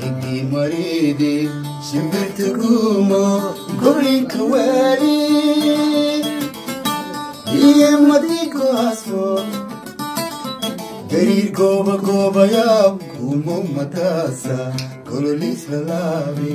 Ligi maridi shimbirta gumo golinka wali iyo madigo aso gariir gooba goobaya gumo matasa kololis lalabi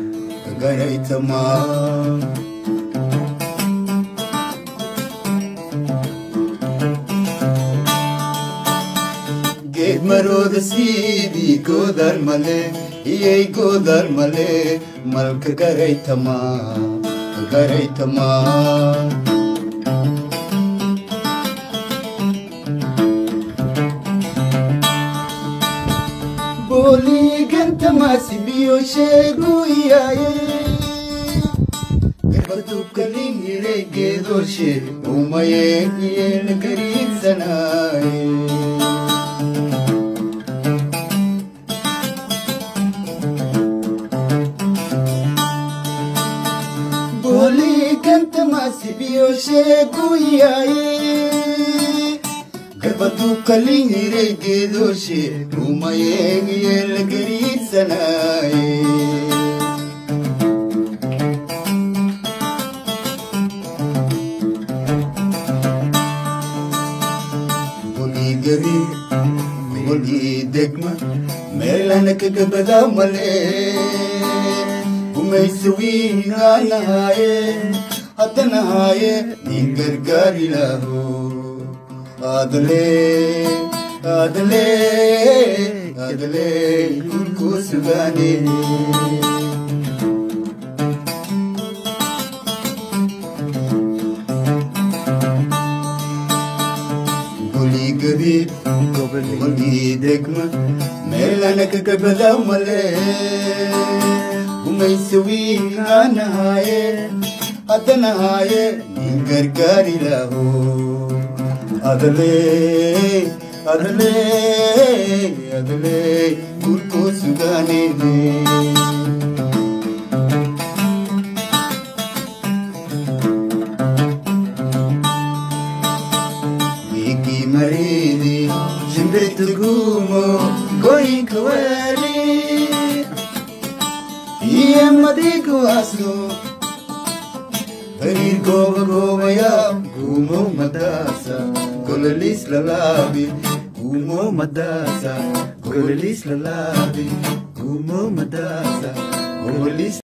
garaytama geed marooda siibi goodal male iyay goodal male malka garaytama garaytama boliganta masibiyo sheegu iyaye umayeeniyena gariidsanaye boliganta masibiyo جميل من ايدك ما ملانك قبل ملي وما يسوي انا حتى نهاية من قرقار له أدلي أدلي أدلي كل كوسباني قولي قبيب قبل ايدك ما ملانك قبل ومليل وما يسوي انا هايل انا هايل ينكركاري له أدلي أدلي أدلي كل كل سجاني shimbirta gumo, goyinka wali. Iya madigo aso, gariir gooba goobaya, gumo madasa, kololis lalabi. Gumo madasa, kololis lalabi. Gumo madasa, kololis